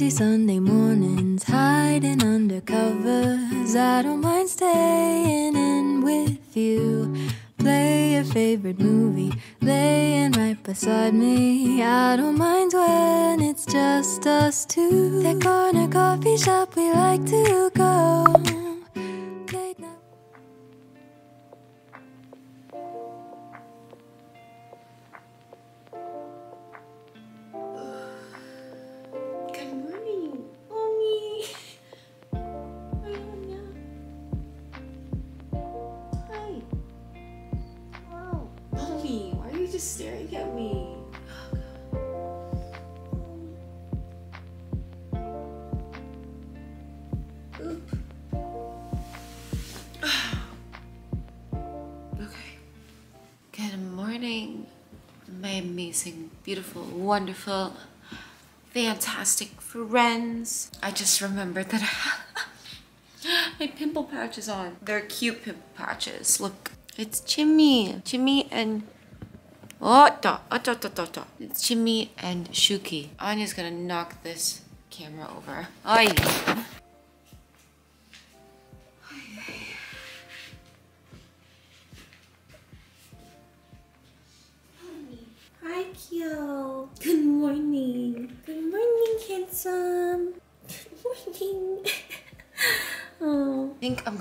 lazy Sunday mornings, hiding under covers. I don't mind staying in with you. Play your favorite movie, laying right beside me. I don't mind when it's just us two. That corner coffee shop we like to go. Amazing, beautiful, wonderful, fantastic friends. I just remembered that my pimple patches on. They're cute pimple patches. Look, it's Jimmy. Jimmy and oh, ah, da, da, da, da. It's Jimmy and Shuki. Anya's gonna knock this camera over. Ay.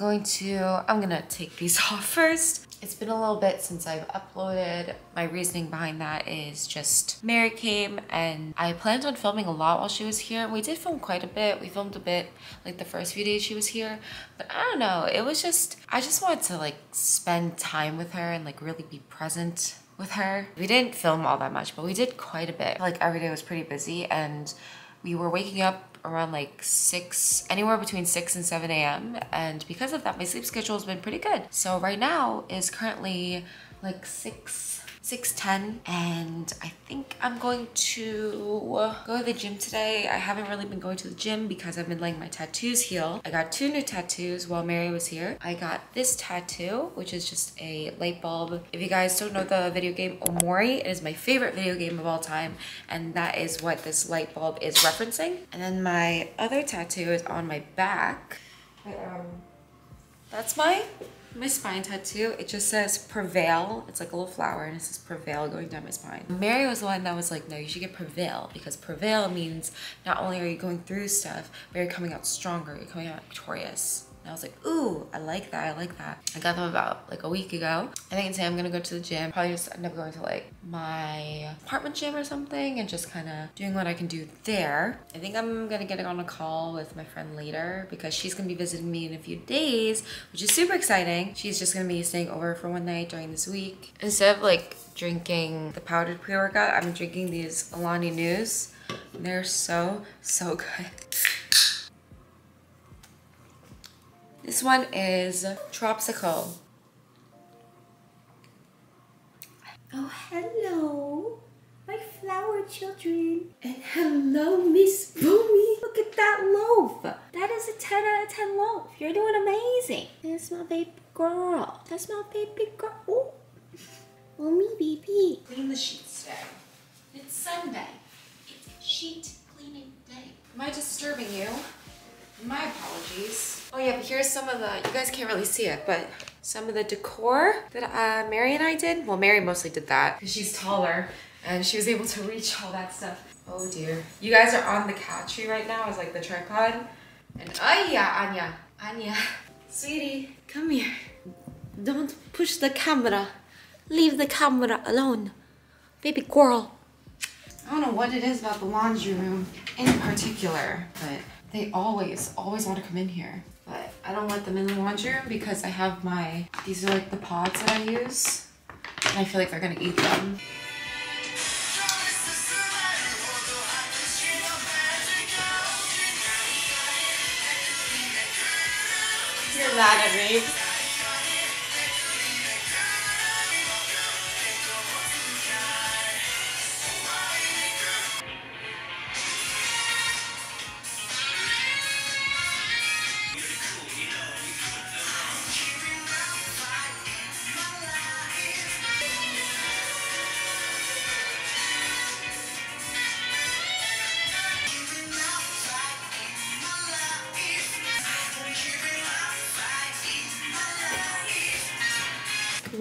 Going to, I'm gonna take these off first. It's been a little bit since I've uploaded. My reasoning behind that is just Mary came and I planned on filming a lot while she was here. We did film quite a bit. We filmed a bit like the first few days she was here. But I don't know, it was just, I just wanted to like spend time with her and like really be present with her. We didn't film all that much, but we did quite a bit. Like every day was pretty busy and we were waking up around like 6, anywhere between 6 and 7 a.m. And because of that, my sleep schedule has been pretty good. So right now is currently like 6, 6.10 and I think I'm going to go to the gym today. I haven't really been going to the gym because I've been letting my tattoos heal. I got two new tattoos while Mary was here. I got this tattoo, which is just a light bulb. If you guys don't know the video game Omori, it is my favorite video game of all time and that is what this light bulb is referencing. And then my other tattoo is on my back. Um, that's my my spine tattoo. It just says prevail. It's like a little flower and it says prevail going down my spine. Mary was the one that was like, no, you should get prevail because prevail means not only are you going through stuff, but you're coming out stronger, you're coming out victorious. And I was like, ooh, I like that, I like that. I got them about like a week ago. I think today I'm gonna go to the gym. Probably just end up going to like my apartment gym or something and just kind of doing what I can do there. I think I'm gonna get on a call with my friend later because she's gonna be visiting me in a few days, which is super exciting. She's just gonna be staying over for one night during this week. Instead of like drinking the powdered pre-workout, been drinking these Alani Nus. They're so, so good. This one is Tropsicle. Oh, hello, my flower children. And hello, Miss Boomy. Look at that loaf. That is a 10 out of 10 loaf. You're doing amazing. That's my baby girl. That's my baby girl. Oh, mommy, baby. Clean the sheets today. It's Sunday. It's sheet cleaning day. Am I disturbing you? My apologies. Oh yeah, but here's some of the, you guys can't really see it, but some of the decor that uh, Mary and I did. Well, Mary mostly did that because she's taller and she was able to reach all that stuff. Oh dear. You guys are on the cat tree right now as like the tripod. And oh yeah, Anya, Anya, sweetie, come here. Don't push the camera. Leave the camera alone. Baby girl. I don't know what it is about the laundry room in particular, but they always, always want to come in here. But I don't let them in the laundry room because I have my, these are like the pods that I use. And I feel like they're gonna eat them. You're mad at me.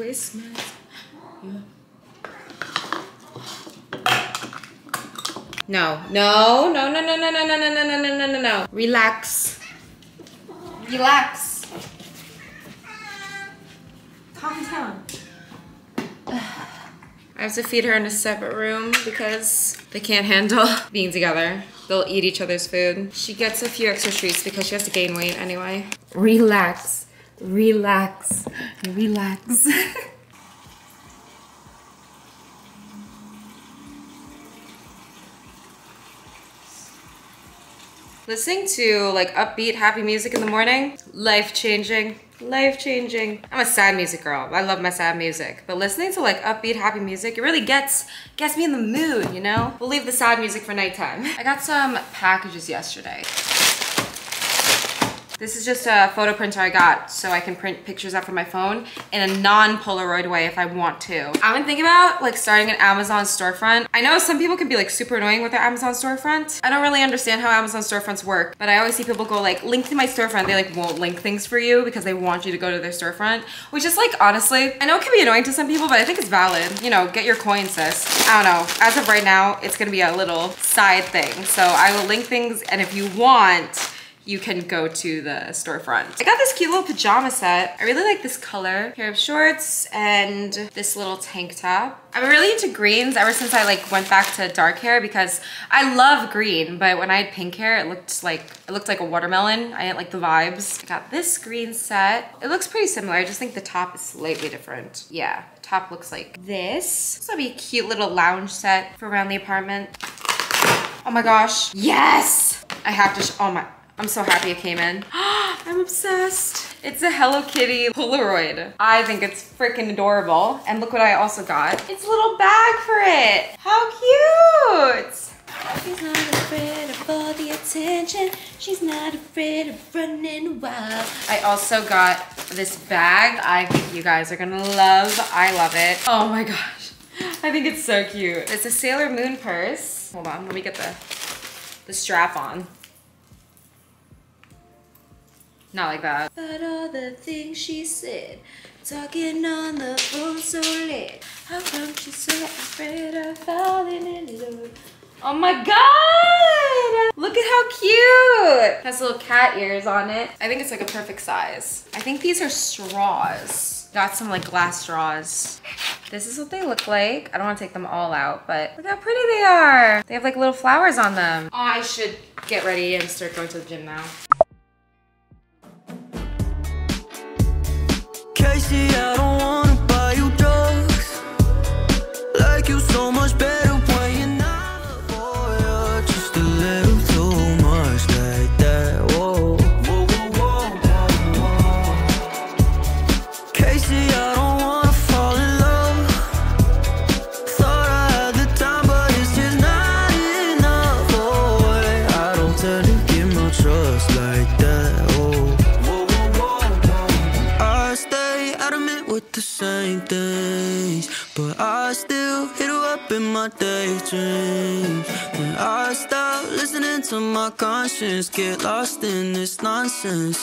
My yeah. No, no, no, no, no, no, no, no, no, no, no, no, no, no. Relax. Relax. Calm down. I have to feed her in a separate room because they can't handle being together. They'll eat each other's food. She gets a few extra treats because she has to gain weight anyway. Relax, relax, relax. Listening to like upbeat, happy music in the morning, life changing. Life changing. I'm a sad music girl. I love my sad music. But listening to like upbeat, happy music, it really gets gets me in the mood, you know? We'll leave the sad music for nighttime. I got some packages yesterday. This is just a photo printer I got so I can print pictures out from my phone in a non-Polaroid way if I want to. I've been thinking about like starting an Amazon storefront. I know some people can be like super annoying with their Amazon storefront. I don't really understand how Amazon storefronts work, but I always see people go like, link to my storefront. They like won't link things for you because they want you to go to their storefront, which is like, honestly, I know it can be annoying to some people, but I think it's valid. You know, get your coin, sis. I don't know. As of right now, it's gonna be a little side thing. So I will link things and if you want, you can go to the storefront. I got this cute little pajama set. I really like this color. Pair of shorts and this little tank top. I'm really into greens ever since I like went back to dark hair because I love green, but when I had pink hair, it looked like it looked like a watermelon. I didn't like the vibes. I got this green set. It looks pretty similar. I just think the top is slightly different. Yeah, top looks like this. This will be a cute little lounge set for around the apartment. Oh my gosh. Yes! I have to, oh my, I'm so happy it came in. I'm obsessed. It's a Hello Kitty Polaroid. I think it's freaking adorable. And look what I also got. It's a little bag for it. How cute. She's not afraid of all the attention. She's not afraid of running wild. I also got this bag. I think you guys are gonna love. I love it. Oh my gosh. I think it's so cute. It's a Sailor Moon purse. Hold on, let me get the, the strap on. Not like that. But all the things she said, talking on the phone so late. How come she's so afraid of falling in love? Oh my god! Look at how cute! Has little cat ears on it. I think it's like a perfect size. I think these are straws. Got some like glass straws. This is what they look like. I don't want to take them all out, but look how pretty they are. They have like little flowers on them. Oh, I should get ready and start going to the gym now. Casey, I don't wanna buy you drugs. Like you so much better my conscience Get lost in this nonsense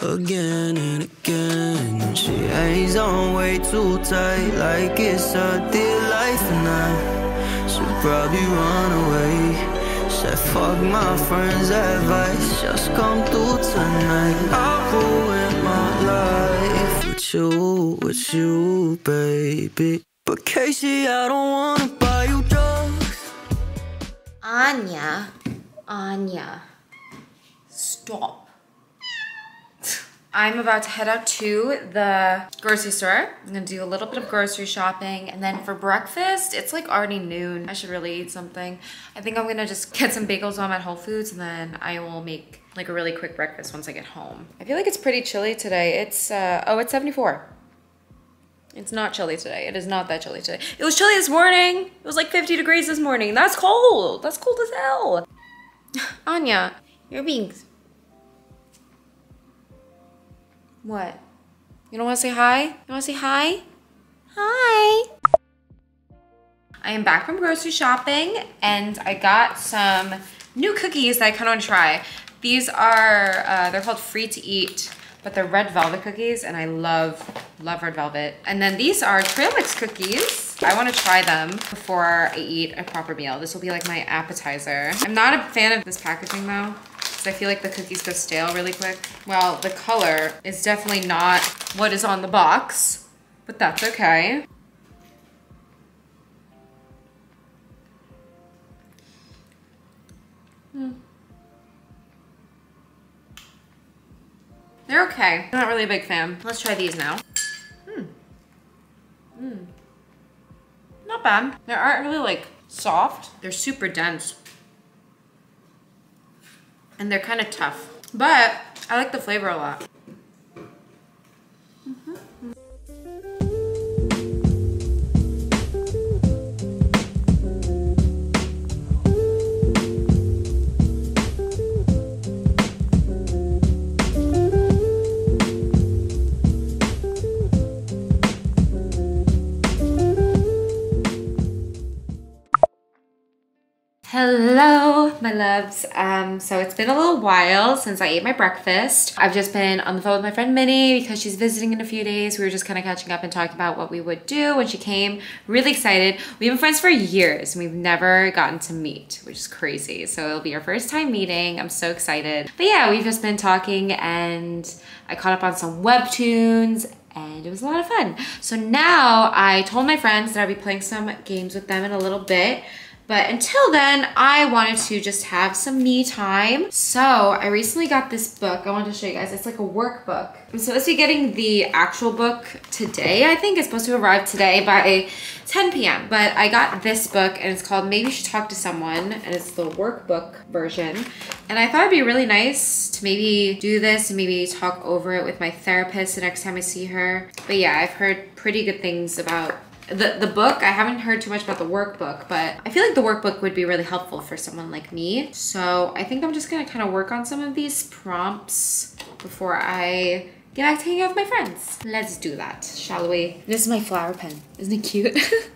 Again and again. She hangs on way too tight Like it's her dear life and I Should probably run away. Said fuck my friend's advice Just come through tonight. I'll ruin my life With you, with you, baby. But Casey, I don't wanna buy you drugs. Anya, Anya, stop. I'm about to head out to the grocery store. I'm gonna do a little bit of grocery shopping and then for breakfast, it's like already noon. I should really eat something. I think I'm gonna just get some bagels on at Whole Foods and then I will make like a really quick breakfast once I get home. I feel like it's pretty chilly today. It's, uh, oh, it's 74. It's not chilly today. It is not that chilly today. It was chilly this morning. It was like 50 degrees this morning. That's cold. That's cold as hell. Anya, you're being what? You don't want to say hi? You want to say hi? Hi. I am back from grocery shopping and I got some new cookies that I kind of want to try. These are, uh, they're called free to eat but they're red velvet cookies and I love, love red velvet. And then these are trail mix cookies. I wanna try them before I eat a proper meal. This will be like my appetizer. I'm not a fan of this packaging though because I feel like the cookies go stale really quick. Well, the color is definitely not what is on the box, but that's okay. Hmm. They're okay. I'm not really a big fan. Let's try these now. Hmm. Hmm. Not bad. They aren't really like soft. They're super dense. And they're kind of tough. But I like the flavor a lot. Hello, my loves. Um, so it's been a little while since I ate my breakfast. I've just been on the phone with my friend Minnie because she's visiting in a few days. We were just kind of catching up and talking about what we would do when she came. Really excited. We've been friends for years and we've never gotten to meet, which is crazy. So it'll be our first time meeting. I'm so excited. But yeah, we've just been talking and I caught up on some webtoons and it was a lot of fun. So now I told my friends that I'd be playing some games with them in a little bit. But until then, I wanted to just have some me time. So I recently got this book. I wanted to show you guys. It's like a workbook. I'm supposed to be getting the actual book today, I think. It's supposed to arrive today by 10 p.m. But I got this book and it's called Maybe You Should Talk to Someone. And it's the workbook version. And I thought it'd be really nice to maybe do this and maybe talk over it with my therapist the next time I see her. But yeah, I've heard pretty good things about the, the book, I haven't heard too much about the workbook, but I feel like the workbook would be really helpful for someone like me. So I think I'm just gonna kind of work on some of these prompts before I get back to hanging out with my friends. Let's do that, shall we? This is my flower pen. Isn't it cute?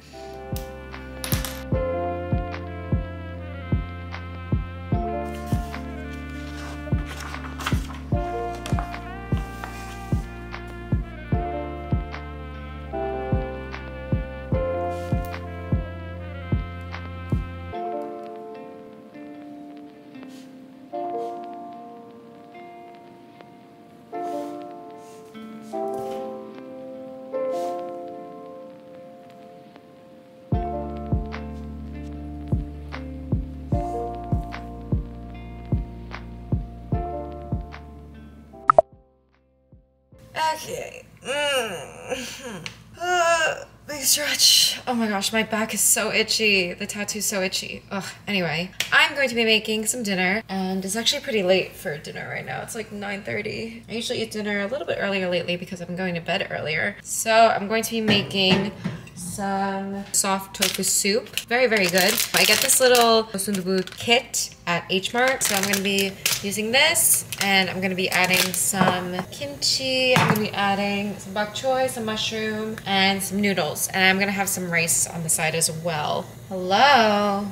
stretch. Oh my gosh, my back is so itchy. The tattoo's so itchy. Ugh. Anyway, I'm going to be making some dinner, and it's actually pretty late for dinner right now. It's like 9.30. I usually eat dinner a little bit earlier lately because I've been going to bed earlier. So I'm going to be making some soft tofu soup. Very, very good. I get this little sundubu kit at H Mart. So I'm going to be using this and I'm going to be adding some kimchi. I'm going to be adding some bok choy, some mushroom, and some noodles. And I'm going to have some rice on the side as well. Hello.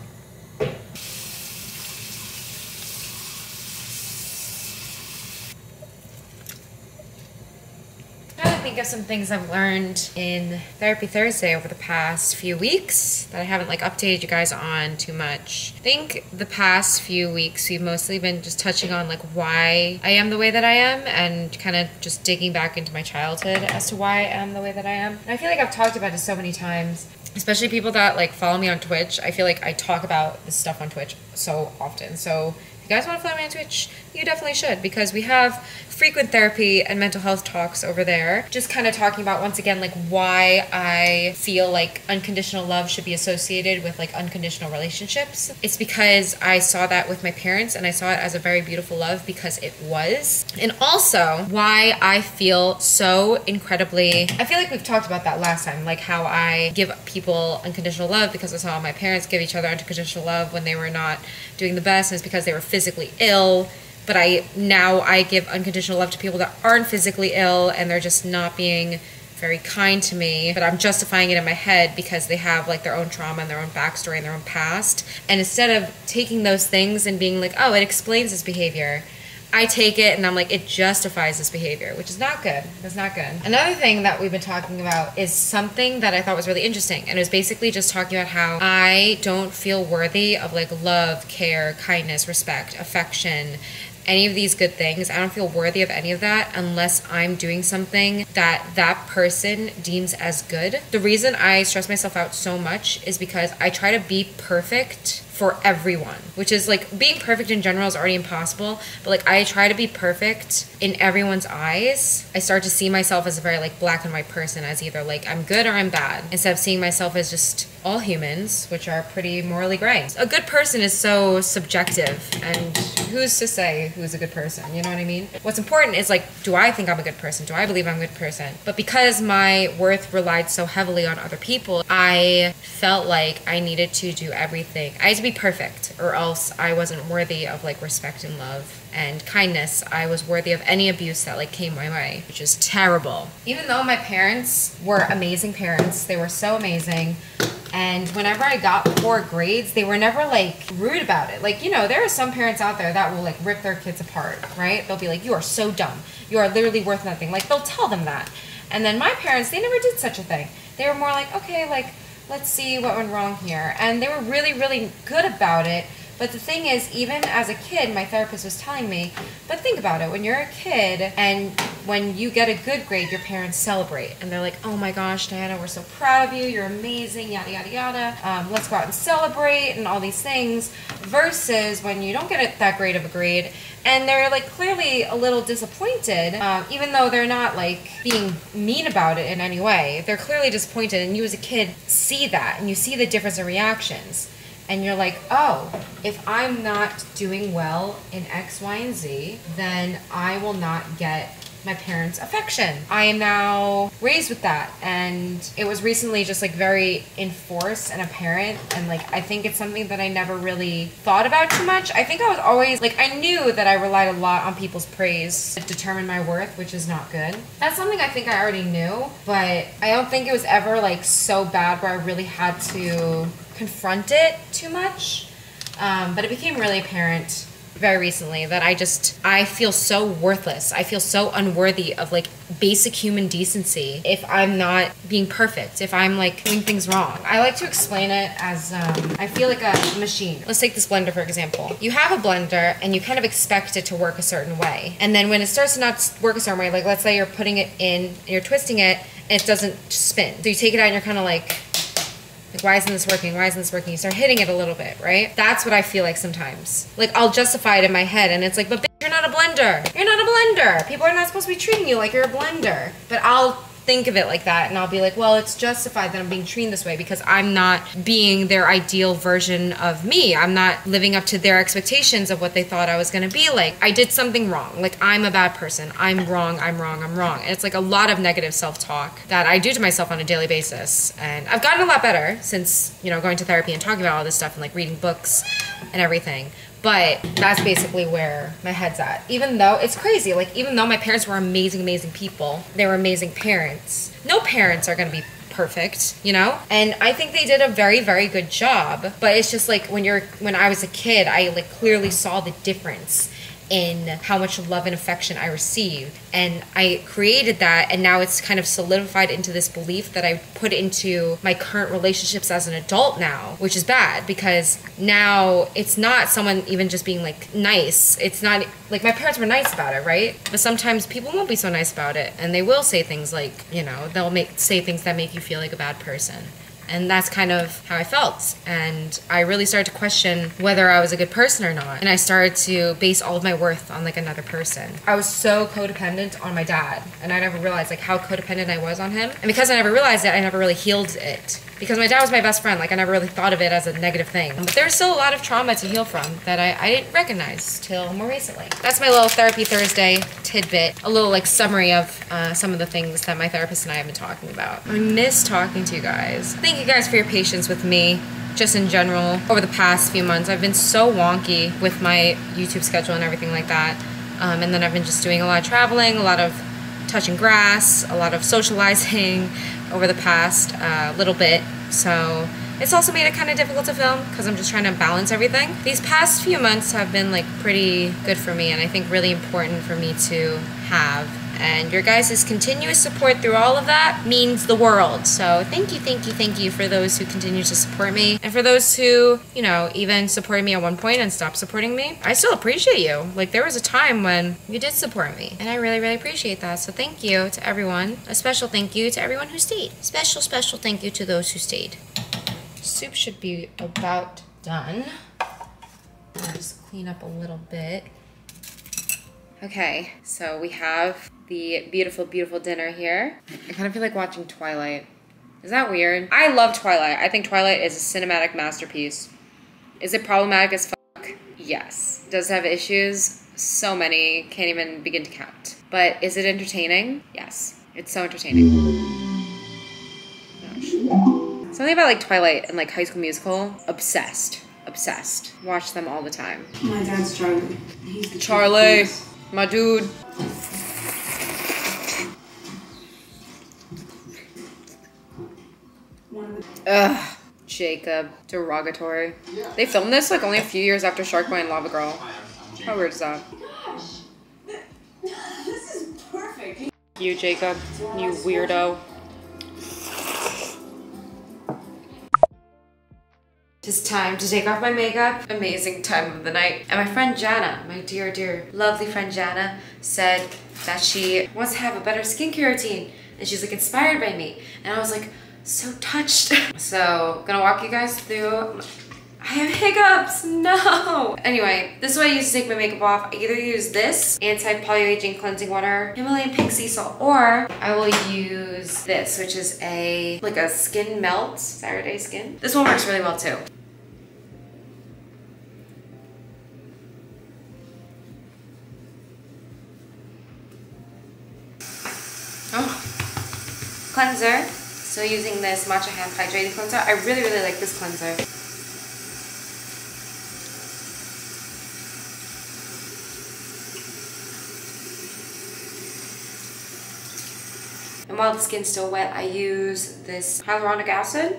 Think of some things I've learned in Therapy Thursday over the past few weeks that I haven't like updated you guys on too much. I think the past few weeks we've mostly been just touching on like why I am the way that I am and kind of just digging back into my childhood as to why I am the way that I am. And I feel like I've talked about it so many times especially people that like follow me on Twitch. I feel like I talk about this stuff on Twitch so often. So if you guys want to follow me on Twitch, you definitely should because we have frequent therapy and mental health talks over there. Just kind of talking about once again like why I feel like unconditional love should be associated with like unconditional relationships. It's because I saw that with my parents and I saw it as a very beautiful love because it was. And also why I feel so incredibly I feel like we've talked about that last time, like how I give people unconditional love because I saw my parents give each other unconditional love when they were not doing the best and it's because they were physically ill but I now I give unconditional love to people that aren't physically ill and they're just not being very kind to me, but I'm justifying it in my head because they have like their own trauma and their own backstory and their own past. And instead of taking those things and being like, oh, it explains this behavior, I take it and I'm like, it justifies this behavior, which is not good. That's not good. Another thing that we've been talking about is something that I thought was really interesting. And it was basically just talking about how I don't feel worthy of like love, care, kindness, respect, affection, any of these good things. I don't feel worthy of any of that unless I'm doing something that that person deems as good. The reason I stress myself out so much is because I try to be perfect for everyone, which is like being perfect in general is already impossible. But like I try to be perfect in everyone's eyes. I start to see myself as a very like black and white person, as either like I'm good or I'm bad, instead of seeing myself as just all humans, which are pretty morally gray. A good person is so subjective, and who's to say who's a good person? You know what I mean? What's important is like, do I think I'm a good person? Do I believe I'm a good person? But because my worth relied so heavily on other people, I felt like I needed to do everything. I had to be perfect, or else I wasn't worthy of like respect and love and kindness, I was worthy of any abuse that like came my way, which is terrible. Even though my parents were amazing parents, they were so amazing. And whenever I got poor grades, they were never like rude about it. Like, you know, there are some parents out there that will like rip their kids apart, right? They'll be like, you are so dumb. You are literally worth nothing. Like, they'll tell them that. And then my parents, they never did such a thing. They were more like, okay, like, let's see what went wrong here. And they were really, really good about it but the thing is, even as a kid, my therapist was telling me, but think about it. When you're a kid and when you get a good grade, your parents celebrate. And they're like, oh my gosh, Diana, we're so proud of you. You're amazing, yada, yada, yada. Um, let's go out and celebrate and all these things. Versus when you don't get that great of a grade and they're like clearly a little disappointed um, even though they're not like being mean about it in any way they're clearly disappointed and you as a kid see that and you see the difference in reactions and you're like, oh, if I'm not doing well in X, Y, and Z, then I will not get my parents' affection. I am now raised with that, and it was recently just like very enforced and apparent. And like, I think it's something that I never really thought about too much. I think I was always like, I knew that I relied a lot on people's praise to determine my worth, which is not good. That's something I think I already knew, but I don't think it was ever like so bad where I really had to confront it too much. Um, but it became really apparent very recently that I just I feel so worthless. I feel so unworthy of like basic human decency if I'm not being perfect, if I'm like doing things wrong. I like to explain it as um, I feel like a machine. Let's take this blender for example. You have a blender and you kind of expect it to work a certain way. And then when it starts to not work a certain way, like let's say you're putting it in, you're twisting it, and it doesn't spin. So you take it out and you're kind of like why isn't this working? Why isn't this working? You start hitting it a little bit, right? That's what I feel like sometimes. Like, I'll justify it in my head, and it's like, but you're not a blender. You're not a blender. People are not supposed to be treating you like you're a blender. But I'll think of it like that and I'll be like, well, it's justified that I'm being treated this way because I'm not being their ideal version of me. I'm not living up to their expectations of what they thought I was going to be like. I did something wrong. Like, I'm a bad person. I'm wrong. I'm wrong. I'm wrong. And it's like a lot of negative self talk that I do to myself on a daily basis. And I've gotten a lot better since, you know, going to therapy and talking about all this stuff and like reading books and everything. But that's basically where my head's at. Even though it's crazy, like even though my parents were amazing, amazing people, they were amazing parents. No parents are gonna be perfect, you know? And I think they did a very, very good job. But it's just like when you're when I was a kid, I like clearly saw the difference in how much love and affection I received. And I created that, and now it's kind of solidified into this belief that I put into my current relationships as an adult now, which is bad because now it's not someone even just being like nice. It's not like my parents were nice about it, right? But sometimes people won't be so nice about it, and they will say things like, you know, they'll make say things that make you feel like a bad person. And that's kind of how I felt. And I really started to question whether I was a good person or not. And I started to base all of my worth on like another person. I was so codependent on my dad. And I never realized like how codependent I was on him. And because I never realized it, I never really healed it because my dad was my best friend. Like I never really thought of it as a negative thing. But there's still a lot of trauma to heal from that I, I didn't recognize till more recently. That's my little therapy Thursday tidbit. A little like summary of uh, some of the things that my therapist and I have been talking about. I miss talking to you guys. Thank you guys for your patience with me just in general over the past few months. I've been so wonky with my YouTube schedule and everything like that. Um, and then I've been just doing a lot of traveling, a lot of touching grass, a lot of socializing over the past uh, little bit. So It's also made it kind of difficult to film because I'm just trying to balance everything. These past few months have been like pretty good for me and I think really important for me to have and your guys' continuous support through all of that means the world. So thank you, thank you, thank you for those who continue to support me. And for those who, you know, even supported me at one point and stopped supporting me, I still appreciate you. Like there was a time when you did support me. And I really, really appreciate that. So thank you to everyone. A special thank you to everyone who stayed. Special, special thank you to those who stayed. Soup should be about done. I'll just clean up a little bit. Okay, so we have the beautiful, beautiful dinner here. I kind of feel like watching Twilight. Is that weird? I love Twilight. I think Twilight is a cinematic masterpiece. Is it problematic as fuck? Yes. Does it have issues? So many, can't even begin to count. But is it entertaining? Yes. It's so entertaining. Gosh. Something about like Twilight and like High School Musical. Obsessed. Obsessed. Watch them all the time. My dad's Charlie. He's the Charlie, my dude. Ugh, Jacob, derogatory. They filmed this like only a few years after Shark Boy and Lava Girl. How weird is that? Gosh. This is perfect. You, Jacob, you weirdo. It's time to take off my makeup. Amazing time of the night. And my friend Jana, my dear, dear, lovely friend Jana, said that she wants to have a better skincare routine. And she's like inspired by me. And I was like, so touched. so, gonna walk you guys through I have hiccups, no! Anyway, this is what I use to take my makeup off. I either use this anti-polyaging cleansing water, Himalayan pink sea salt, or I will use this, which is a, like a skin melt, Saturday skin. This one works really well too. Oh, cleanser. So using this Matcha Hemp Hydrating Cleanser. I really, really like this cleanser. And while the skin's still wet, I use this hyaluronic acid.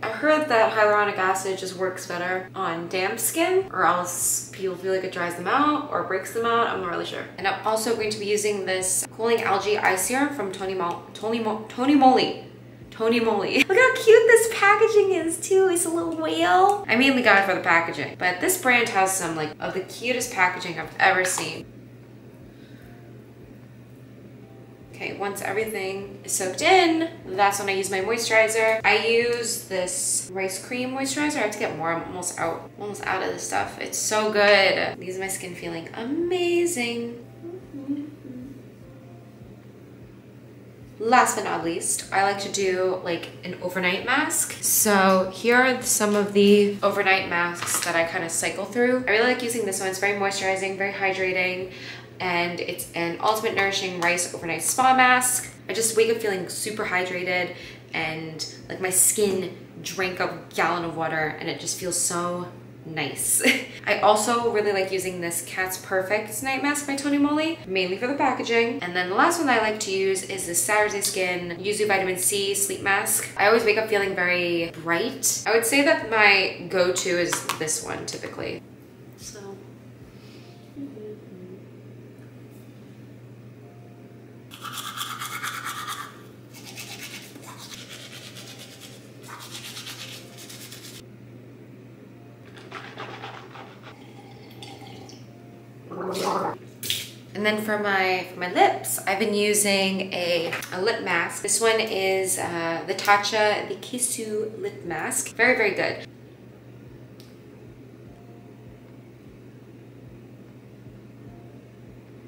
I heard that hyaluronic acid just works better on damp skin or else people feel like it dries them out or breaks them out. I'm not really sure. And I'm also going to be using this cooling algae eye serum from Tony, Mo Tony, Mo Tony Moly. Tony Moly. Look how cute this packaging is too. It's a little whale. I mainly got it for the packaging, but this brand has some like of the cutest packaging I've ever seen. Okay, once everything is soaked in, that's when I use my moisturizer. I use this rice cream moisturizer. I have to get more. I'm almost out, almost out of this stuff. It's so good. Leaves my skin feeling amazing. Last but not least, I like to do like an overnight mask. So here are some of the overnight masks that I kind of cycle through. I really like using this one. It's very moisturizing, very hydrating and it's an Ultimate Nourishing Rice Overnight Spa Mask. I just wake up feeling super hydrated and like my skin drank a gallon of water and it just feels so nice. I also really like using this Cat's Perfect Night Mask by Tony Moly, mainly for the packaging. And then the last one that I like to use is the Saturday Skin Yuzu Vitamin C Sleep Mask. I always wake up feeling very bright. I would say that my go-to is this one typically. So And then for my for my lips, I've been using a, a lip mask. This one is uh, the Tatcha the Kissu lip mask. Very, very good.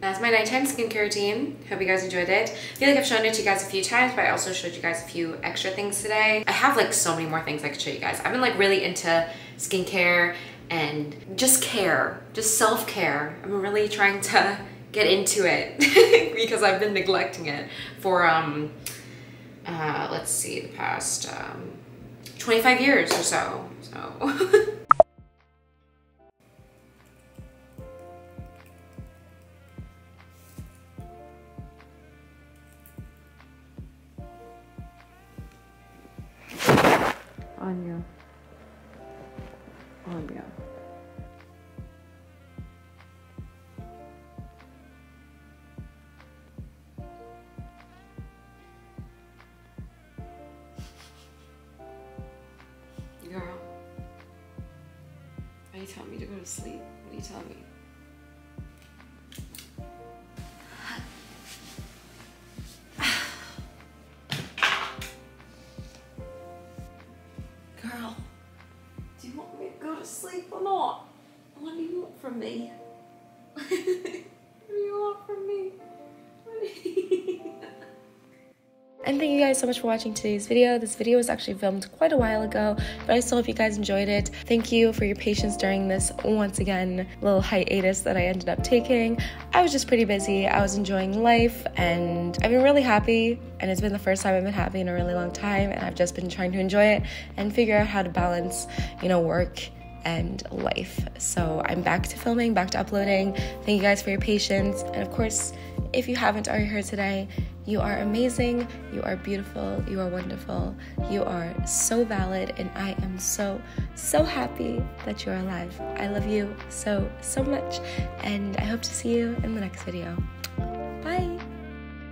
That's my nighttime skincare routine. Hope you guys enjoyed it. I feel like I've shown it to you guys a few times, but I also showed you guys a few extra things today. I have like so many more things I could show you guys. I've been like really into skincare and just care, just self-care. I'm really trying to get into it because I've been neglecting it for, um, uh, let's see, the past um, 25 years or so. So. me? what do you want from me? What do you- And thank you guys so much for watching today's video. This video was actually filmed quite a while ago, but I still hope you guys enjoyed it. Thank you for your patience during this, once again, little hiatus that I ended up taking. I was just pretty busy. I was enjoying life and I've been really happy. And it's been the first time I've been happy in a really long time. And I've just been trying to enjoy it and figure out how to balance, you know, work and life. So I'm back to filming, back to uploading. Thank you guys for your patience. And of course, if you haven't already heard today, you are amazing, you are beautiful, you are wonderful, you are so valid, and I am so, so happy that you're alive. I love you so, so much, and I hope to see you in the next video.